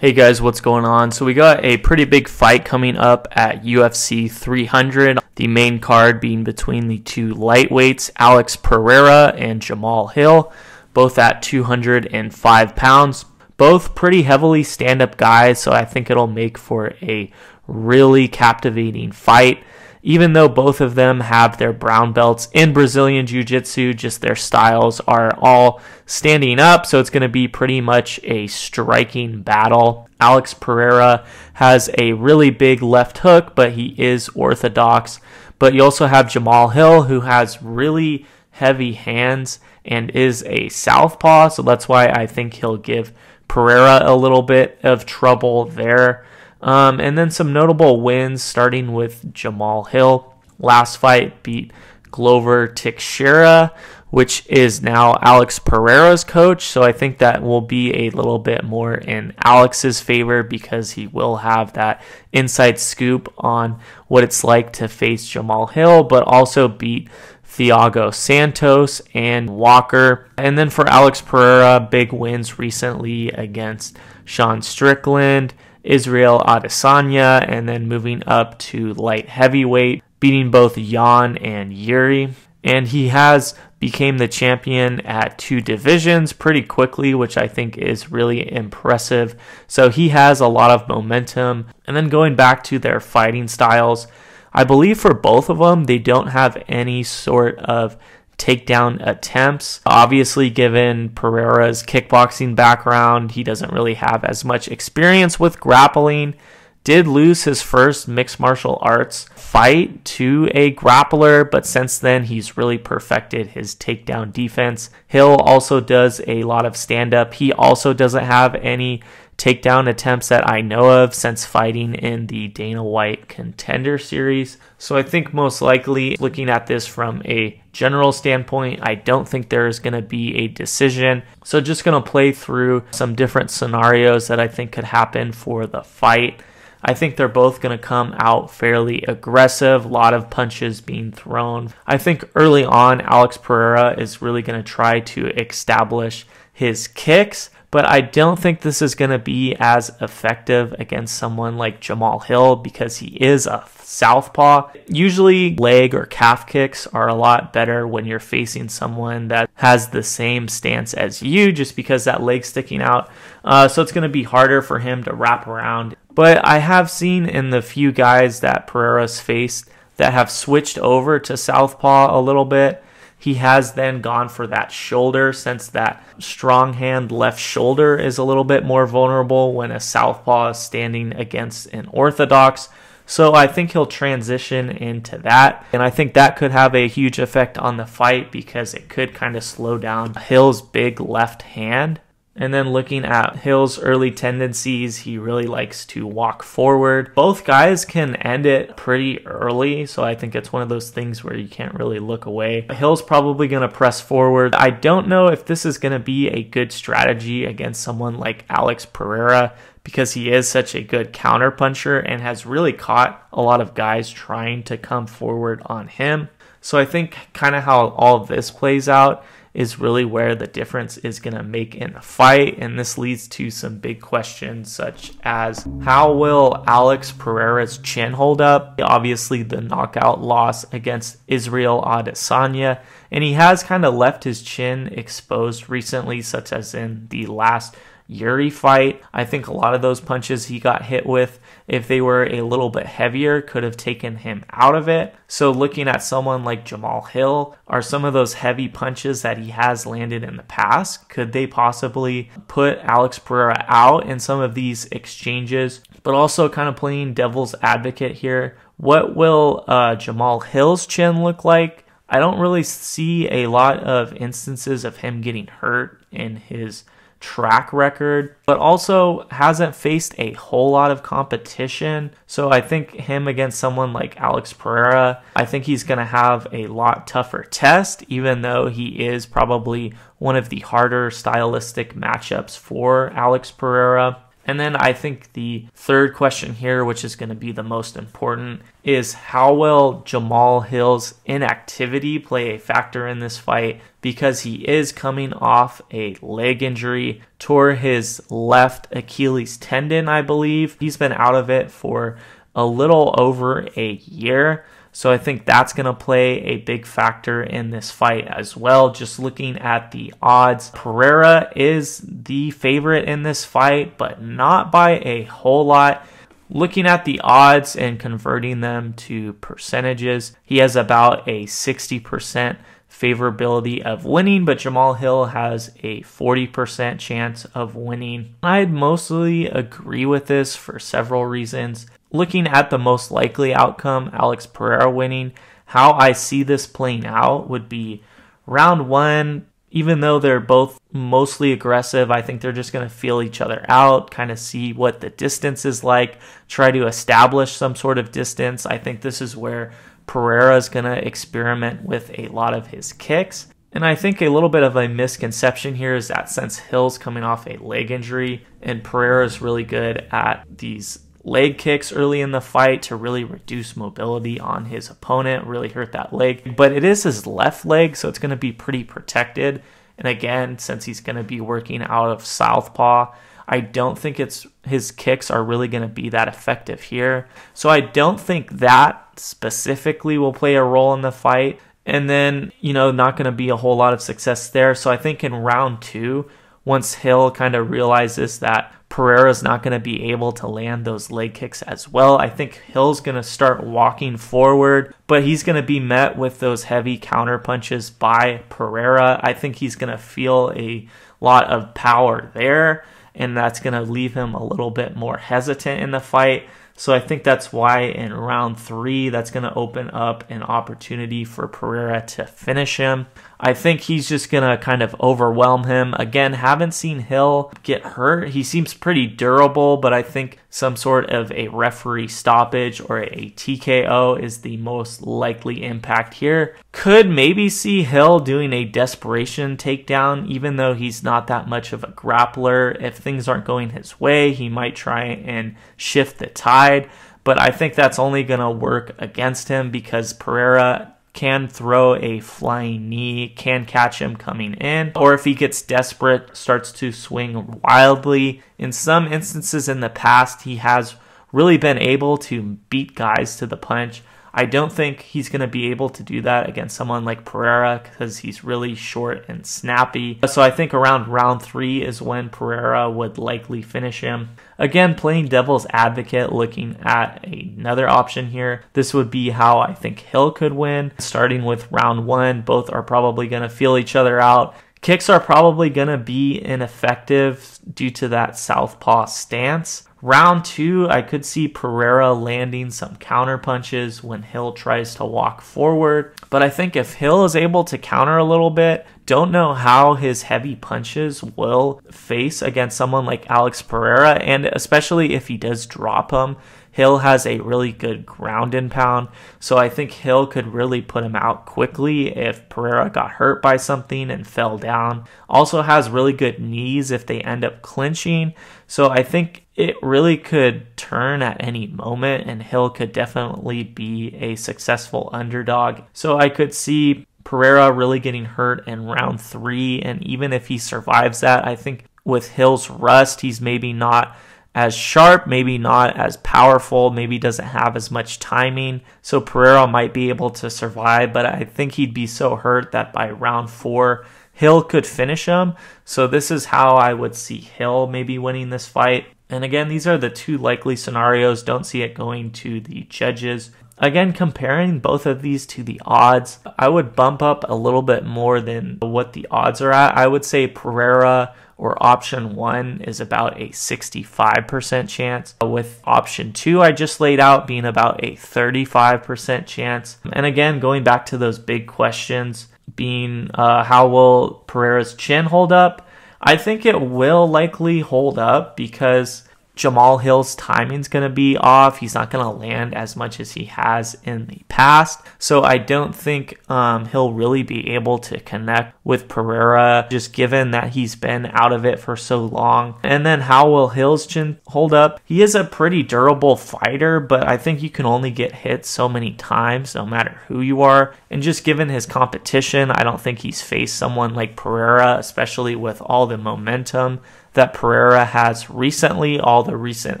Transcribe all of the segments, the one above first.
Hey guys, what's going on? So we got a pretty big fight coming up at UFC 300. The main card being between the two lightweights, Alex Pereira and Jamahal Hill, both at 205 pounds. Both pretty heavily stand-up guys, so I think it'll make for a really captivating fight even though both of them have their brown belts in Brazilian Jiu Jitsu, just their styles are all standing up. So it's going to be pretty much a striking battle. Alex Pereira has a really big left hook, but he is orthodox. But you also have Jamahal Hill, who has really heavy hands and is a southpaw. So that's why I think he'll give Pereira a little bit of trouble there. Um, and then some notable wins, starting with Jamahal Hill. Last fight beat Glover Teixeira, which is now Alex Pereira's coach. So I think that will be a little bit more in Alex's favor because he will have that inside scoop on what it's like to face Jamahal Hill, but also beat Thiago Santos and Walker. And then for Alex Pereira, big wins recently against Sean Strickland Israel Adesanya, and then moving up to light heavyweight, beating both Yan and Yuri. And he has became the champion at two divisions pretty quickly, which I think is really impressive. So he has a lot of momentum. And then going back to their fighting styles, I believe for both of them, they don't have any sort of takedown attempts. Obviously, given Pereira's kickboxing background, he doesn't really have as much experience with grappling. Did lose his first mixed martial arts fight to a grappler, but since then he's really perfected his takedown defense. Hill also does a lot of stand up. He also doesn't have any takedown attempts that I know of since fighting in the Dana White Contender Series. So I think most likely, looking at this from a general standpoint, I don't think there is going to be a decision. So just going to play through some different scenarios that I think could happen for the fight. I think they're both going to come out fairly aggressive, a lot of punches being thrown. I think early on, Alex Pereira is really going to try to establish his kicks but I don't think this is going to be as effective against someone like Jamahal Hill because he is a southpaw. Usually, leg or calf kicks are a lot better when you're facing someone that has the same stance as you, just because that leg's sticking out. Uh, so it's going to be harder for him to wrap around. But I have seen in the few guys that Pereira's faced that have switched over to southpaw a little bit he has then gone for that shoulder since that strong hand left shoulder is a little bit more vulnerable when a southpaw is standing against an orthodox. So I think he'll transition into that. And I think that could have a huge effect on the fight because it could kind of slow down Hill's big left hand. And then looking at Hill's early tendencies, he really likes to walk forward. Both guys can end it pretty early, so I think it's one of those things where you can't really look away. Hill's probably going to press forward. I don't know if this is going to be a good strategy against someone like Alex Pereira because he is such a good counterpuncher and has really caught a lot of guys trying to come forward on him. So I think kind of how all of this plays out is really where the difference is going to make in the fight. And this leads to some big questions, such as how will Alex Pereira's chin hold up? Obviously, the knockout loss against Israel Adesanya. And he has kind of left his chin exposed recently, such as in the last Yuri fight. I think a lot of those punches he got hit with, if they were a little bit heavier, could have taken him out of it. So, looking at someone like Jamahal Hill, are some of those heavy punches that he has landed in the past, could they possibly put Alex Pereira out in some of these exchanges? But also, kind of playing devil's advocate here, what will uh, Jamahal Hill's chin look like? I don't really see a lot of instances of him getting hurt in his track record, but also hasn't faced a whole lot of competition. So I think him against someone like Alex Pereira, I think he's going to have a lot tougher test, even though he is probably one of the harder stylistic matchups for Alex Pereira. And then I think the third question here, which is going to be the most important, is how will Jamahal Hill's inactivity play a factor in this fight? Because he is coming off a leg injury, tore his left Achilles tendon, I believe. He's been out of it for a little over a year. So I think that's going to play a big factor in this fight as well. Just looking at the odds, Pereira is the favorite in this fight, but not by a whole lot. Looking at the odds and converting them to percentages, he has about a 60% favorability of winning, but Jamahal Hill has a 40% chance of winning. I'd mostly agree with this for several reasons looking at the most likely outcome, Alex Pereira winning, how I see this playing out would be round one, even though they're both mostly aggressive, I think they're just going to feel each other out, kind of see what the distance is like, try to establish some sort of distance. I think this is where Pereira is going to experiment with a lot of his kicks. And I think a little bit of a misconception here is that since Hill's coming off a leg injury and Pereira is really good at these leg kicks early in the fight to really reduce mobility on his opponent, really hurt that leg. But it is his left leg, so it's going to be pretty protected. And again, since he's going to be working out of southpaw, I don't think it's his kicks are really going to be that effective here. So I don't think that specifically will play a role in the fight. And then, you know, not going to be a whole lot of success there. So I think in round two, once Hill kind of realizes that Pereira's not going to be able to land those leg kicks as well. I think Hill's going to start walking forward, but he's going to be met with those heavy counter punches by Pereira. I think he's going to feel a lot of power there, and that's going to leave him a little bit more hesitant in the fight. So I think that's why in round three, that's going to open up an opportunity for Pereira to finish him. I think he's just going to kind of overwhelm him. Again, haven't seen Hill get hurt. He seems pretty durable, but I think some sort of a referee stoppage or a TKO is the most likely impact here. Could maybe see Hill doing a desperation takedown, even though he's not that much of a grappler. If things aren't going his way, he might try and shift the tide. But I think that's only going to work against him because Pereira can throw a flying knee, can catch him coming in, or if he gets desperate, starts to swing wildly. In some instances in the past, he has really been able to beat guys to the punch. I don't think he's going to be able to do that against someone like Pereira because he's really short and snappy. So I think around round three is when Pereira would likely finish him. Again, playing devil's advocate, looking at another option here. This would be how I think Hill could win. Starting with round one, both are probably going to feel each other out. Kicks are probably going to be ineffective due to that southpaw stance. Round two, I could see Pereira landing some counter punches when Hill tries to walk forward. But I think if Hill is able to counter a little bit, don't know how his heavy punches will face against someone like Alex Pereira, and especially if he does drop him. Hill has a really good ground and pound, so I think Hill could really put him out quickly if Pereira got hurt by something and fell down. Also has really good knees if they end up clinching, so I think it really could turn at any moment, and Hill could definitely be a successful underdog. So I could see Pereira really getting hurt in round three, and even if he survives that, I think with Hill's rust, he's maybe not as sharp, maybe not as powerful, maybe doesn't have as much timing. So Pereira might be able to survive, but I think he'd be so hurt that by round four, Hill could finish him. So this is how I would see Hill maybe winning this fight. And again, these are the two likely scenarios. Don't see it going to the judges. Again, comparing both of these to the odds, I would bump up a little bit more than what the odds are at. I would say Pereira or option one is about a 65% chance, with option two I just laid out being about a 35% chance. And again, going back to those big questions, being uh, how will Pereira's chin hold up? I think it will likely hold up because Jamahal Hill's timing's going to be off. He's not going to land as much as he has in the past. So I don't think um, he'll really be able to connect with Pereira, just given that he's been out of it for so long. And then how will Hill's chin hold up? He is a pretty durable fighter, but I think you can only get hit so many times, no matter who you are. And just given his competition, I don't think he's faced someone like Pereira, especially with all the momentum that Pereira has recently, all the recent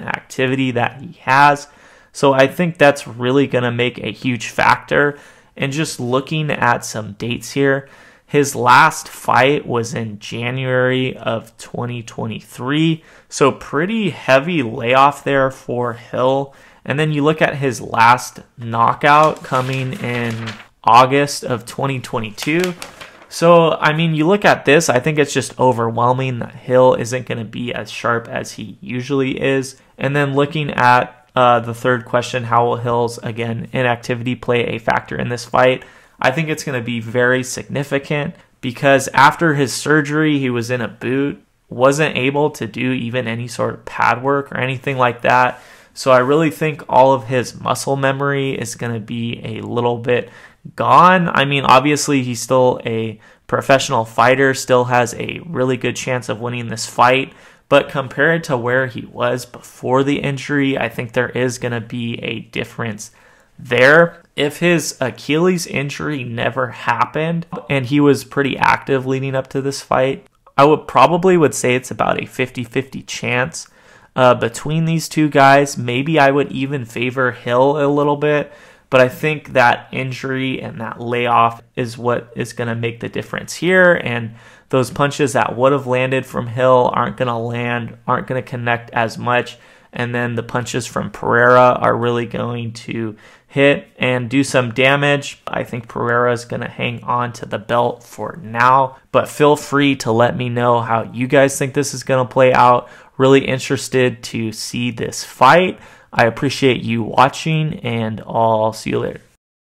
activity that he has. So I think that's really going to make a huge factor. And just looking at some dates here, his last fight was in January of 2023. So pretty heavy layoff there for Hill. And then you look at his last knockout coming in August of 2022. So, I mean, you look at this, I think it's just overwhelming that Hill isn't going to be as sharp as he usually is. And then looking at uh, the third question, how will Hill's, again, inactivity play a factor in this fight? I think it's going to be very significant because after his surgery, he was in a boot, wasn't able to do even any sort of pad work or anything like that. So I really think all of his muscle memory is going to be a little bit gone. I mean, obviously, he's still a professional fighter, still has a really good chance of winning this fight. But compared to where he was before the injury, I think there is going to be a difference there. If his Achilles injury never happened and he was pretty active leading up to this fight, I would probably would say it's about a 50-50 chance uh, between these two guys. Maybe I would even favor Hill a little bit but I think that injury and that layoff is what is going to make the difference here. And those punches that would have landed from Hill aren't going to land, aren't going to connect as much. And then the punches from Pereira are really going to hit and do some damage. I think Pereira is going to hang on to the belt for now, but feel free to let me know how you guys think this is going to play out. Really interested to see this fight. I appreciate you watching, and I'll see you later.